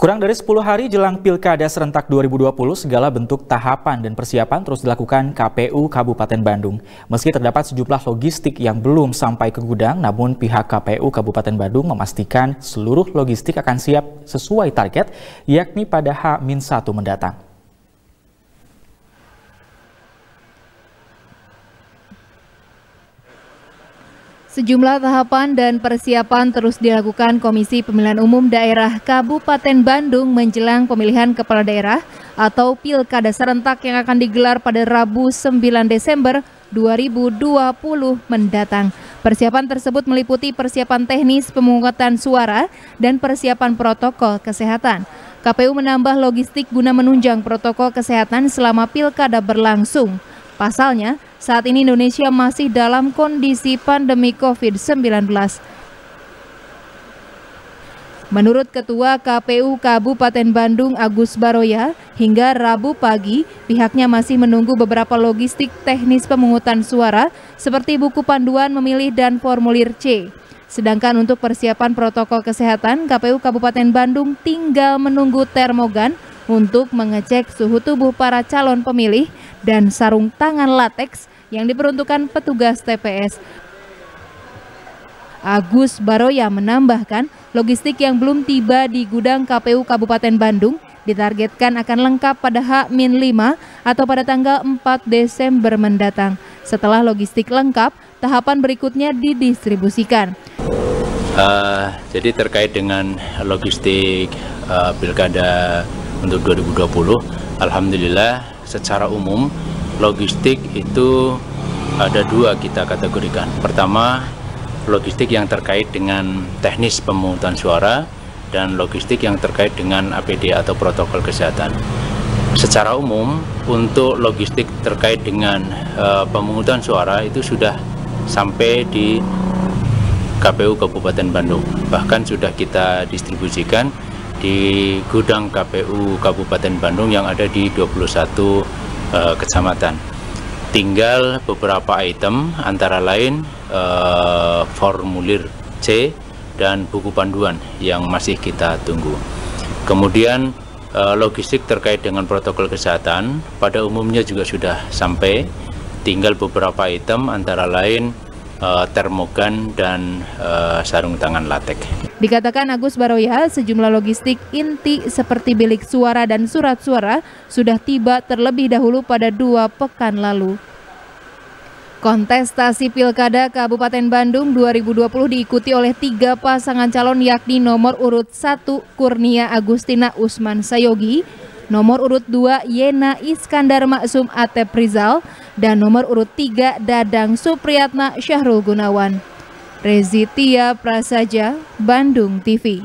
Kurang dari 10 hari jelang Pilkada serentak 2020, segala bentuk tahapan dan persiapan terus dilakukan KPU Kabupaten Bandung. Meski terdapat sejumlah logistik yang belum sampai ke gudang, namun pihak KPU Kabupaten Bandung memastikan seluruh logistik akan siap sesuai target, yakni pada H-1 mendatang. Sejumlah tahapan dan persiapan terus dilakukan Komisi Pemilihan Umum Daerah Kabupaten Bandung menjelang pemilihan kepala daerah atau Pilkada serentak yang akan digelar pada Rabu 9 Desember 2020 mendatang. Persiapan tersebut meliputi persiapan teknis pemungutan suara dan persiapan protokol kesehatan. KPU menambah logistik guna menunjang protokol kesehatan selama pilkada berlangsung. Pasalnya, saat ini Indonesia masih dalam kondisi pandemi COVID-19. Menurut Ketua KPU Kabupaten Bandung Agus Baroya, hingga Rabu pagi pihaknya masih menunggu beberapa logistik teknis pemungutan suara seperti buku panduan memilih dan formulir C. Sedangkan untuk persiapan protokol kesehatan, KPU Kabupaten Bandung tinggal menunggu termogan untuk mengecek suhu tubuh para calon pemilih dan sarung tangan lateks yang diperuntukkan petugas TPS. Agus Baroya menambahkan, logistik yang belum tiba di gudang KPU Kabupaten Bandung ditargetkan akan lengkap pada H-5 atau pada tanggal 4 Desember mendatang. Setelah logistik lengkap, tahapan berikutnya didistribusikan. Uh, jadi terkait dengan logistik uh, pilkada untuk 2020 Alhamdulillah secara umum logistik itu ada dua kita kategorikan. Pertama logistik yang terkait dengan teknis pemungutan suara dan logistik yang terkait dengan APD atau protokol kesehatan. Secara umum untuk logistik terkait dengan uh, pemungutan suara itu sudah sampai di KPU Kabupaten Bandung. Bahkan sudah kita distribusikan di gudang KPU Kabupaten Bandung yang ada di 21 uh, eh, kecamatan. Tinggal beberapa item antara lain uh, formulir C dan buku panduan yang masih kita tunggu. Kemudian uh, logistik terkait dengan protokol kesehatan pada umumnya juga sudah sampai. Tinggal beberapa item antara lain termogan dan sarung tangan latek. Dikatakan Agus Baroya, sejumlah logistik inti seperti bilik suara dan surat suara sudah tiba terlebih dahulu pada dua pekan lalu. Kontestasi Pilkada Kabupaten Bandung 2020 diikuti oleh tiga pasangan calon yakni nomor urut 1 Kurnia Agustina Usman Sayogi, nomor urut 2 Yena Iskandar Maksum Atep Rizal, dan nomor urut 3 Dadang Supriyatna Syahrul Gunawan. Rezitia Prasaja, Bandung TV.